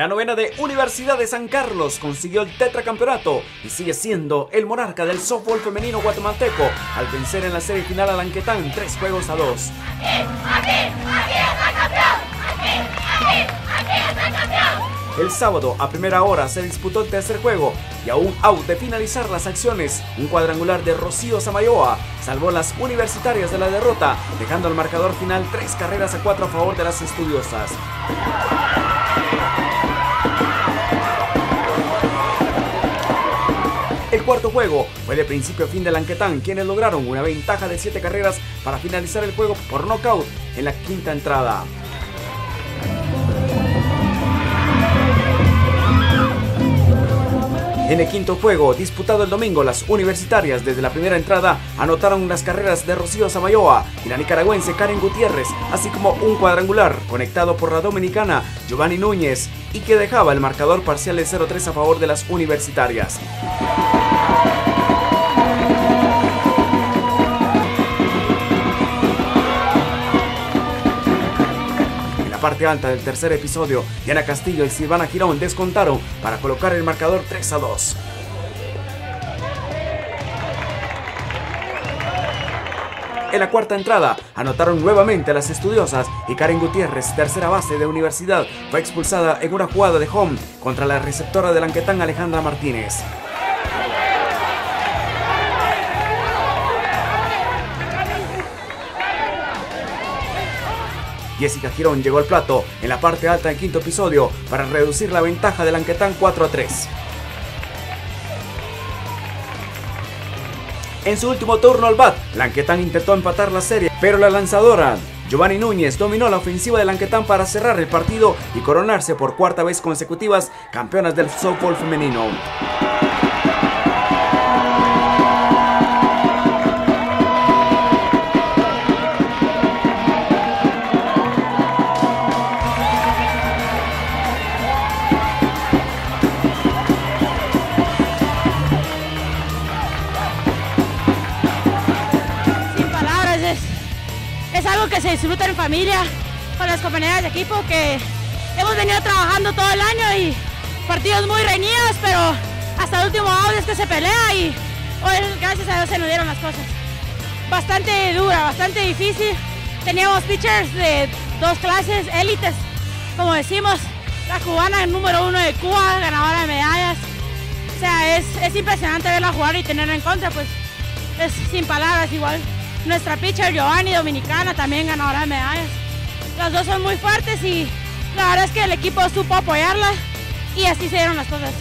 La novena de Universidad de San Carlos consiguió el tetracampeonato y sigue siendo el monarca del softball femenino guatemalteco al vencer en la serie final a Lanquetán tres juegos a dos. El sábado a primera hora se disputó el tercer juego y a un out de finalizar las acciones, un cuadrangular de Rocío Samayoa salvó las universitarias de la derrota, dejando el marcador final tres carreras a cuatro a favor de las estudiosas. El cuarto juego fue de principio a fin de Lanquetán, quienes lograron una ventaja de 7 carreras para finalizar el juego por nocaut en la quinta entrada. En el quinto juego, disputado el domingo, las universitarias desde la primera entrada anotaron las carreras de Rocío Samayoa y la nicaragüense Karen Gutiérrez, así como un cuadrangular conectado por la dominicana Giovanni Núñez y que dejaba el marcador parcial de 0-3 a favor de las universitarias. Parte alta del tercer episodio, Diana Castillo y Silvana Girón descontaron para colocar el marcador 3 a 2. En la cuarta entrada anotaron nuevamente las estudiosas y Karen Gutiérrez, tercera base de universidad, fue expulsada en una jugada de home contra la receptora de Lanquetán Alejandra Martínez. Jessica Girón llegó al plato en la parte alta del quinto episodio para reducir la ventaja de Lanquetán 4 a 3. En su último turno al bat, Lanquetán intentó empatar la serie, pero la lanzadora Giovanni Núñez dominó la ofensiva de Lanquetán para cerrar el partido y coronarse por cuarta vez consecutivas campeonas del softball femenino. Es algo que se disfruta en familia, con las compañeras de equipo que hemos venido trabajando todo el año y partidos muy reñidos, pero hasta el último audio es que se pelea y hoy gracias a Dios se nos dieron las cosas. Bastante dura, bastante difícil. Teníamos pitchers de dos clases, élites, como decimos, la cubana el número uno de Cuba, ganadora de medallas. O sea, es, es impresionante verla jugar y tenerla en contra, pues es sin palabras igual. Nuestra pitcher Giovanni, dominicana, también ganadora de medallas. Las dos son muy fuertes y la verdad es que el equipo supo apoyarla y así se dieron las cosas.